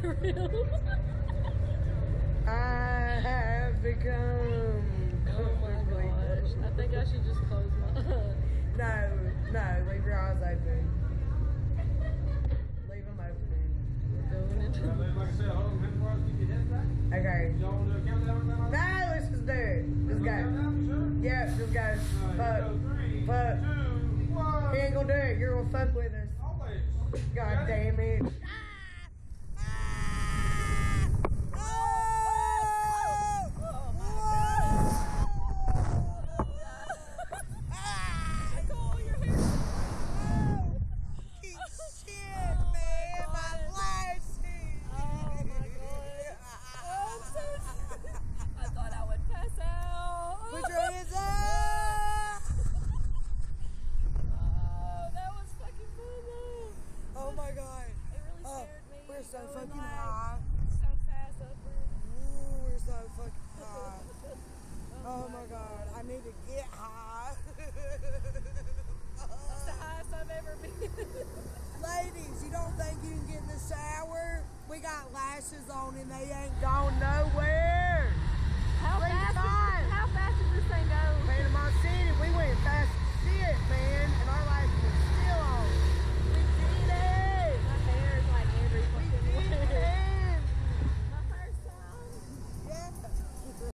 for real. I have become oh my gosh. I think I should just close my eyes. No, no, leave your eyes open. Leave them open. We're going into Well, the Like I said, hold on, man, before I keep your head back. Okay. Want to do a countdown? No, let's just do it. Let's go. Countdown, sure? Yeah, just go. All right, here we Fuck. go. Three, Fuck. He ain't gonna do it. You're gonna fuck with us. God damn it. I thought I would pass out. Put your hands up! Oh, that was fucking fun Oh my god. though. It really Oh, scared me. we're so fucking like, high. So fast upward. Ooh, we're so fucking high. Oh, oh my god, I need to get high. That's the highest I've ever been. Ladies, you don't think you can get in the shower? We got lashes on and they ain't gone nowhere. How Please fast.